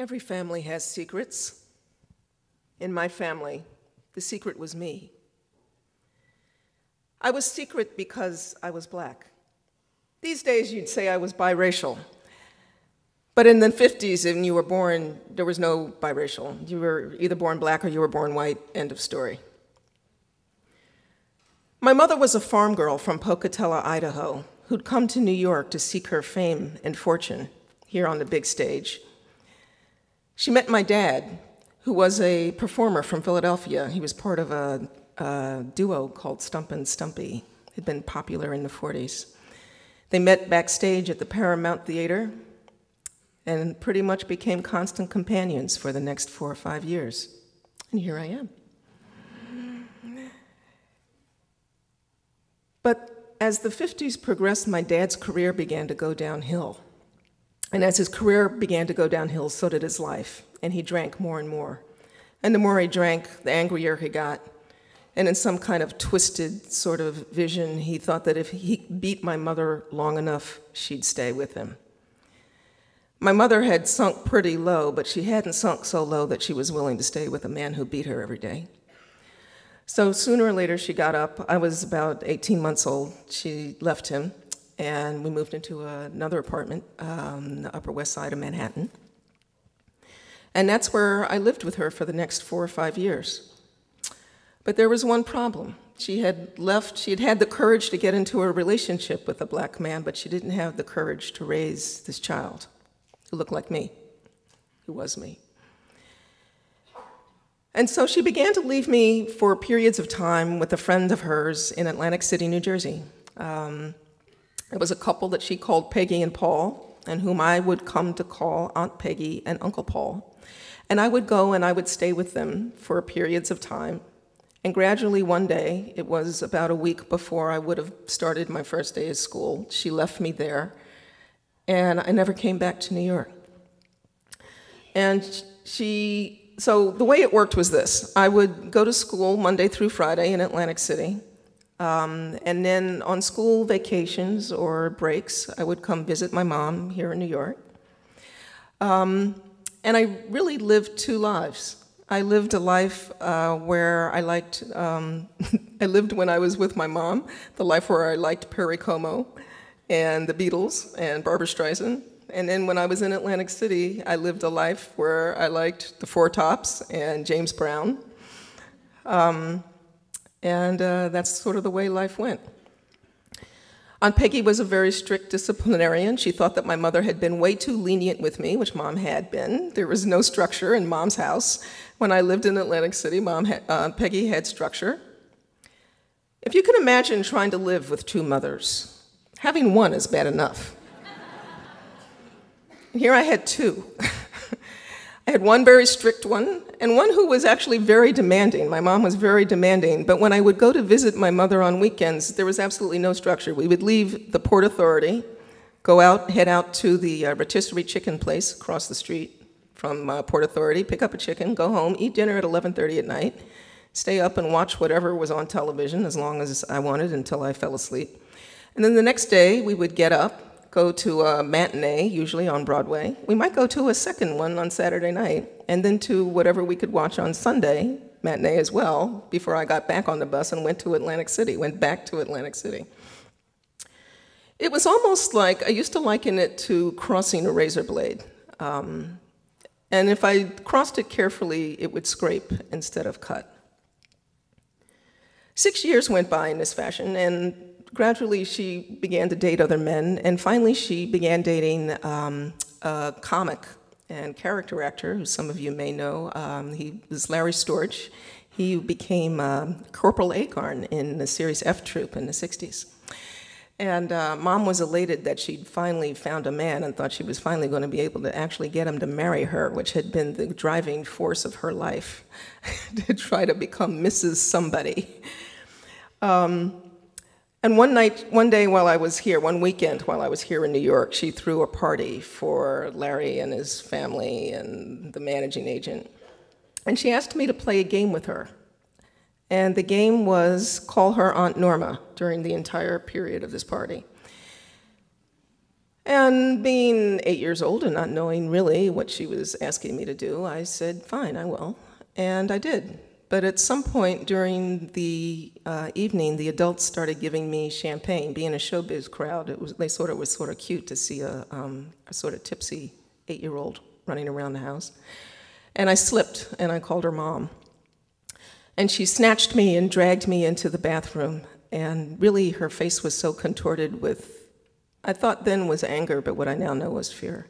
Every family has secrets. In my family, the secret was me. I was secret because I was black. These days, you'd say I was biracial. But in the 50s, when you were born, there was no biracial. You were either born black or you were born white, end of story. My mother was a farm girl from Pocatello, Idaho, who'd come to New York to seek her fame and fortune here on the big stage. She met my dad, who was a performer from Philadelphia. He was part of a, a duo called Stump and Stumpy, had been popular in the 40s. They met backstage at the Paramount Theater and pretty much became constant companions for the next four or five years. And here I am. But as the 50s progressed, my dad's career began to go downhill. And as his career began to go downhill, so did his life, and he drank more and more. And the more he drank, the angrier he got. And in some kind of twisted sort of vision, he thought that if he beat my mother long enough, she'd stay with him. My mother had sunk pretty low, but she hadn't sunk so low that she was willing to stay with a man who beat her every day. So sooner or later, she got up. I was about 18 months old. She left him, and we moved into another apartment um, the Upper West Side of Manhattan. And that's where I lived with her for the next four or five years. But there was one problem. She had left, she had had the courage to get into a relationship with a black man, but she didn't have the courage to raise this child who looked like me, who was me. And so she began to leave me for periods of time with a friend of hers in Atlantic City, New Jersey. Um, it was a couple that she called Peggy and Paul, and whom I would come to call Aunt Peggy and Uncle Paul. And I would go and I would stay with them for periods of time. And gradually, one day, it was about a week before I would have started my first day of school, she left me there, and I never came back to New York. And she, so the way it worked was this I would go to school Monday through Friday in Atlantic City. Um, and then on school vacations or breaks, I would come visit my mom here in New York. Um, and I really lived two lives. I lived a life uh, where I liked, um, I lived when I was with my mom, the life where I liked Perry Como and the Beatles and Barbra Streisand. And then when I was in Atlantic City, I lived a life where I liked the Four Tops and James Brown. Um, and uh, that's sort of the way life went. Aunt Peggy was a very strict disciplinarian. She thought that my mother had been way too lenient with me, which mom had been. There was no structure in mom's house. When I lived in Atlantic City, mom had, uh, Peggy had structure. If you can imagine trying to live with two mothers, having one is bad enough. Here I had two. I had one very strict one, and one who was actually very demanding. My mom was very demanding, but when I would go to visit my mother on weekends, there was absolutely no structure. We would leave the Port Authority, go out, head out to the uh, rotisserie chicken place across the street from uh, Port Authority, pick up a chicken, go home, eat dinner at 11:30 at night, stay up and watch whatever was on television as long as I wanted until I fell asleep. And then the next day, we would get up, go to a matinee, usually on Broadway. We might go to a second one on Saturday night, and then to whatever we could watch on Sunday, matinee as well, before I got back on the bus and went to Atlantic City, went back to Atlantic City. It was almost like, I used to liken it to crossing a razor blade. Um, and if I crossed it carefully, it would scrape instead of cut. Six years went by in this fashion, and gradually she began to date other men, and finally she began dating um, a comic and character actor, who some of you may know. Um, he was Larry Storch. He became uh, Corporal Agarn in the series F Troop in the 60s. And uh, mom was elated that she'd finally found a man and thought she was finally going to be able to actually get him to marry her, which had been the driving force of her life to try to become Mrs. Somebody. Um, and one night, one day while I was here, one weekend while I was here in New York, she threw a party for Larry and his family and the managing agent. And she asked me to play a game with her. And the game was call her Aunt Norma during the entire period of this party. And being eight years old and not knowing really what she was asking me to do, I said, fine, I will. And I did. But at some point during the uh, evening, the adults started giving me champagne. Being a showbiz crowd, it was, they sort of was sort of cute to see a, um, a sort of tipsy eight-year-old running around the house. And I slipped and I called her mom. And she snatched me and dragged me into the bathroom. And really, her face was so contorted with, I thought then was anger, but what I now know was fear.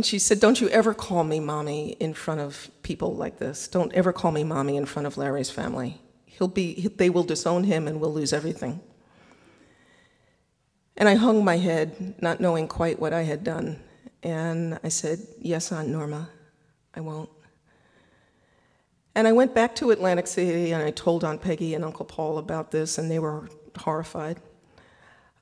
And she said, Don't you ever call me mommy in front of people like this. Don't ever call me mommy in front of Larry's family. He'll be, they will disown him and we'll lose everything. And I hung my head, not knowing quite what I had done. And I said, Yes, Aunt Norma, I won't. And I went back to Atlantic City and I told Aunt Peggy and Uncle Paul about this, and they were horrified.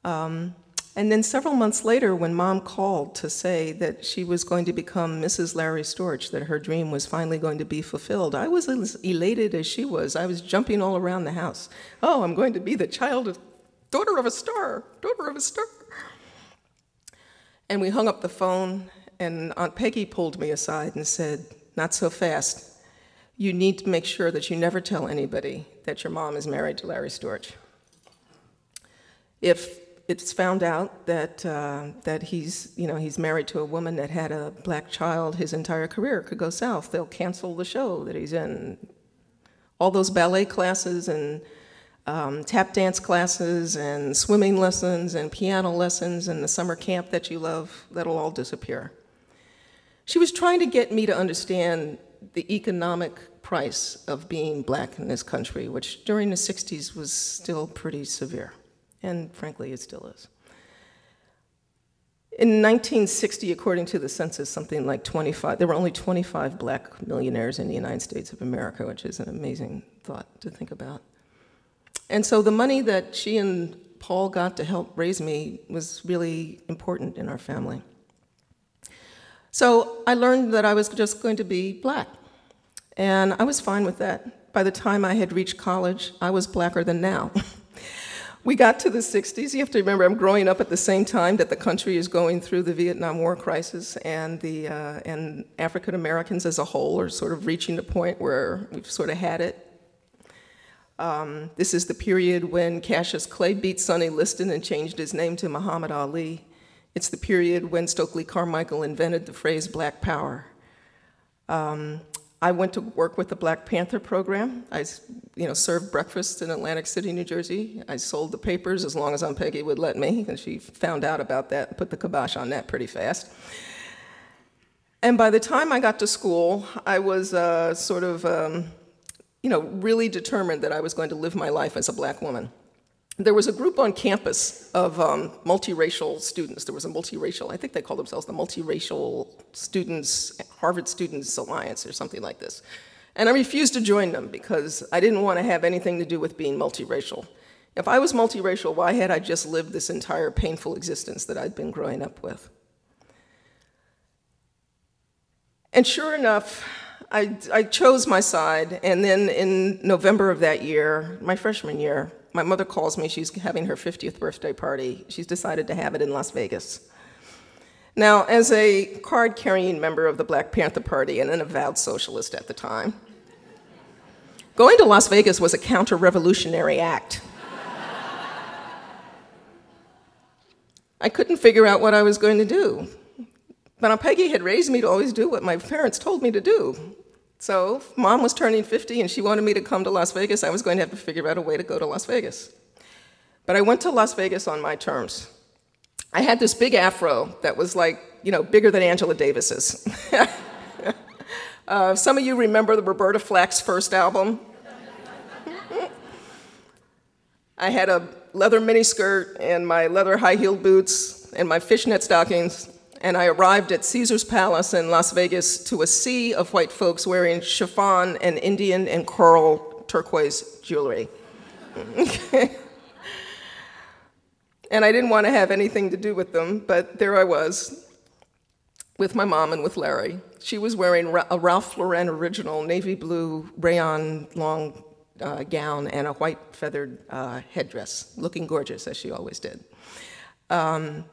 Um, and then several months later, when mom called to say that she was going to become Mrs. Larry Storch, that her dream was finally going to be fulfilled, I was as elated as she was. I was jumping all around the house. Oh, I'm going to be the child of, daughter of a star, daughter of a star. And we hung up the phone, and Aunt Peggy pulled me aside and said, Not so fast. You need to make sure that you never tell anybody that your mom is married to Larry Storch. If it's found out that, uh, that he's, you know, he's married to a woman that had a black child, his entire career could go south. They'll cancel the show that he's in. All those ballet classes and um, tap dance classes and swimming lessons and piano lessons and the summer camp that you love, that'll all disappear. She was trying to get me to understand the economic price of being black in this country, which during the 60s was still pretty severe and frankly, it still is. In 1960, according to the census, something like 25, there were only 25 black millionaires in the United States of America, which is an amazing thought to think about. And so the money that she and Paul got to help raise me was really important in our family. So I learned that I was just going to be black, and I was fine with that. By the time I had reached college, I was blacker than now. We got to the 60s. You have to remember, I'm growing up at the same time that the country is going through the Vietnam War crisis, and, the, uh, and African Americans as a whole are sort of reaching a point where we've sort of had it. Um, this is the period when Cassius Clay beat Sonny Liston and changed his name to Muhammad Ali. It's the period when Stokely Carmichael invented the phrase Black Power. Um, I went to work with the Black Panther program. I you know, served breakfast in Atlantic City, New Jersey. I sold the papers as long as Aunt Peggy would let me, and she found out about that and put the kibosh on that pretty fast. And by the time I got to school, I was uh, sort of, um, you know, really determined that I was going to live my life as a black woman there was a group on campus of um, multiracial students. There was a multiracial, I think they called themselves the Multiracial Students, Harvard Students Alliance or something like this. And I refused to join them because I didn't want to have anything to do with being multiracial. If I was multiracial, why had I just lived this entire painful existence that I'd been growing up with? And sure enough, I, I chose my side, and then in November of that year, my freshman year, my mother calls me, she's having her 50th birthday party. She's decided to have it in Las Vegas. Now, as a card carrying member of the Black Panther Party and an avowed socialist at the time, going to Las Vegas was a counter revolutionary act. I couldn't figure out what I was going to do. But Aunt Peggy had raised me to always do what my parents told me to do. So mom was turning 50 and she wanted me to come to Las Vegas. I was going to have to figure out a way to go to Las Vegas. But I went to Las Vegas on my terms. I had this big afro that was like, you know, bigger than Angela Davis's. uh, some of you remember the Roberta Flack's first album. I had a leather miniskirt and my leather high heeled boots and my fishnet stockings and I arrived at Caesar's Palace in Las Vegas to a sea of white folks wearing chiffon and Indian and coral turquoise jewelry. and I didn't want to have anything to do with them, but there I was with my mom and with Larry. She was wearing a Ralph Lauren original navy blue rayon long uh, gown and a white feathered uh, headdress, looking gorgeous as she always did. Um,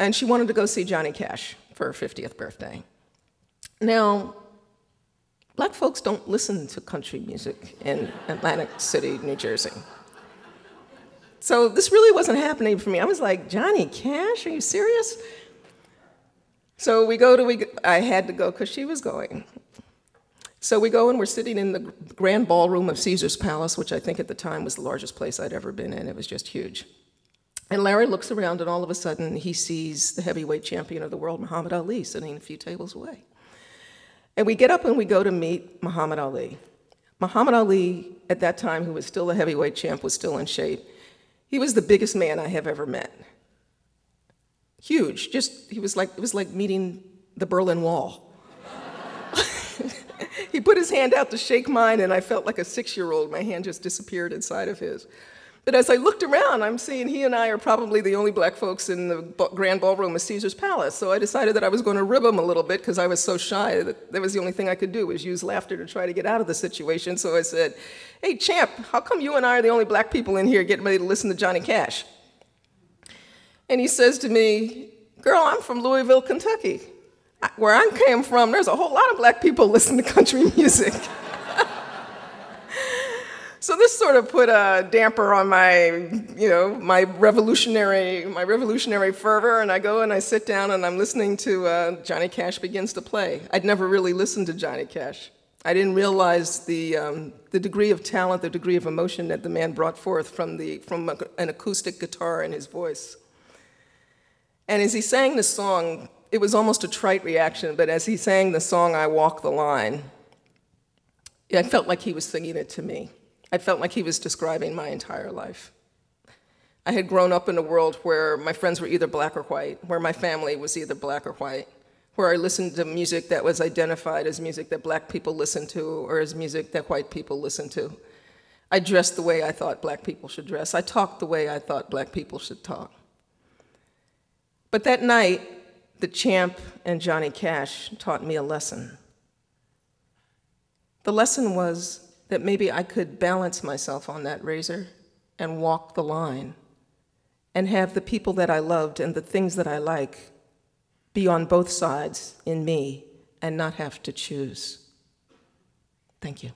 and she wanted to go see Johnny Cash for her 50th birthday. Now, black folks don't listen to country music in Atlantic City, New Jersey. So this really wasn't happening for me. I was like, Johnny Cash, are you serious? So we go to, we, I had to go because she was going. So we go and we're sitting in the grand ballroom of Caesar's Palace, which I think at the time was the largest place I'd ever been in. It was just huge. And Larry looks around and all of a sudden he sees the heavyweight champion of the world, Muhammad Ali, sitting a few tables away. And we get up and we go to meet Muhammad Ali. Muhammad Ali, at that time, who was still the heavyweight champ, was still in shape. He was the biggest man I have ever met. Huge. Just he was like it was like meeting the Berlin Wall. he put his hand out to shake mine, and I felt like a six-year-old. My hand just disappeared inside of his. But as I looked around, I'm seeing he and I are probably the only black folks in the grand ballroom of Caesar's Palace. So I decided that I was going to rib him a little bit because I was so shy that that was the only thing I could do was use laughter to try to get out of the situation. So I said, "Hey, champ, how come you and I are the only black people in here getting ready to listen to Johnny Cash?" And he says to me, "Girl, I'm from Louisville, Kentucky. Where I came from, there's a whole lot of black people listen to country music." So this sort of put a damper on my, you know, my revolutionary, my revolutionary fervor, and I go and I sit down and I'm listening to uh, Johnny Cash begins to play. I'd never really listened to Johnny Cash. I didn't realize the, um, the degree of talent, the degree of emotion that the man brought forth from, the, from an acoustic guitar in his voice. And as he sang the song, it was almost a trite reaction, but as he sang the song, I Walk the Line, I felt like he was singing it to me. I felt like he was describing my entire life. I had grown up in a world where my friends were either black or white, where my family was either black or white, where I listened to music that was identified as music that black people listened to or as music that white people listened to. I dressed the way I thought black people should dress. I talked the way I thought black people should talk. But that night, the champ and Johnny Cash taught me a lesson. The lesson was that maybe I could balance myself on that razor and walk the line and have the people that I loved and the things that I like be on both sides in me and not have to choose. Thank you.